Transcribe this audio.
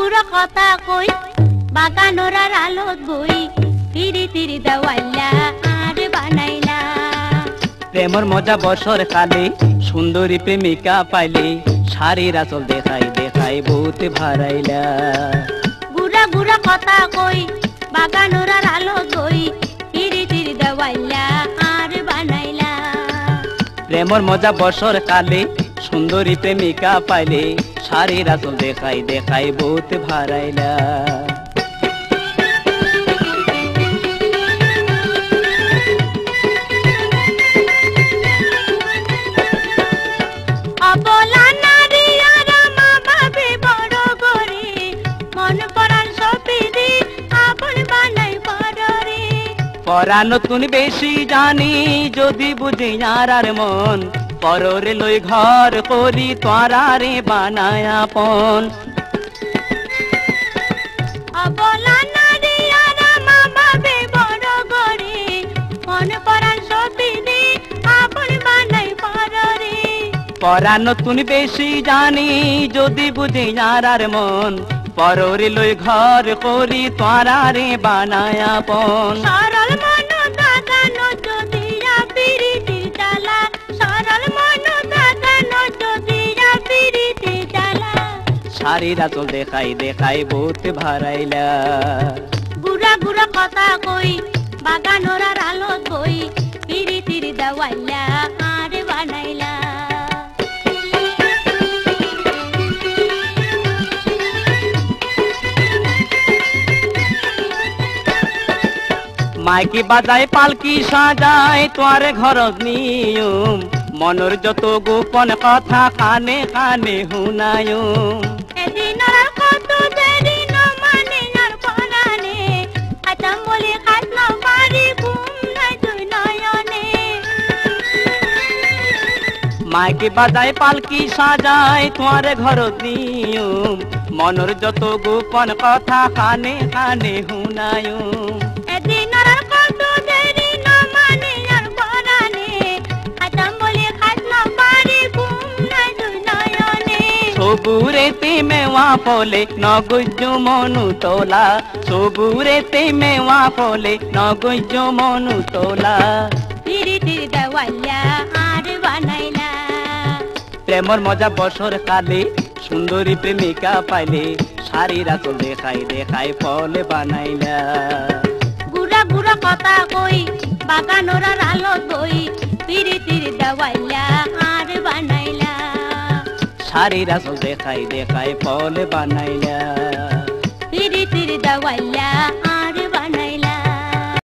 গুড়া কথা কই? বাগানোরার আলোত বই। তিরি তিরি দেওয়াইলা আর বানাইলা। প্রেমর মজা বছর কালে সুন্দরী প্রেমিকা পাইলে। শাড়ির আচল দেখাই দেখাই বহুত ভারাইলা। গুড়া গুড়া কথা কই বাগানোরার আলোত বই। তিরি তিরি দেওয়াইলা আর বানাইলা। প্রেমর মজা বছর কালে সুন্দরী প্রেমিকা পাইলে শাড়ির আচল দেখাই দেখাই বহুত ভারাইলা। পরা নতুন বেশি জানি যদি বুঝি আর মন। পররে লই ঘর করি বানায় পরাণ সপিদি আপন বানাই পরে নতুন বেশি জানি যদি বুঝি আর মন। পররে লই ঘর করি তোরারে বানায় আপন সরল শাড়ির আচল দেখাই দেখাই বহুত ভারাইলা গুড়া গুড়া কথা কই বাগানোরার আলোত বই তিরি তিরি দেওয়াইলা আর বানাইলা। মাইকি বাজায় পালকি সাজায় তোর ঘর নিয়ম। মনের যত গোপন কথা কানে কানে হুনায়ম মাইকি বাজায় পালকি সাজায় তোর ঘর নিয়ম মনের যত গোপন কথা কানে কানে হুনায়ম এদিন আর কত দেরি ন মানে আর পরানে বলে পারি নয়নে। সবুরেতে মেওয়া ফলে নগজ্য মনু তোলা। মেওয়া ফলে নগজ্য মনু তোলা। আর বানাইলা প্রেমর মজা বছর কালে সুন্দরী প্রেমিকা পাইলে শাড়ির আচল দেখাই দেখাই ফলে বানাইলা। গুড়া গুড়া কথা কই বাগানোরার আলো বই তিরি তিরি দেওয়াইলা আর বানাইলা। শাড়ির আচল দেখাই দেখাই ফলে বানাইলা। তিরি তিরি দেওয়াইলা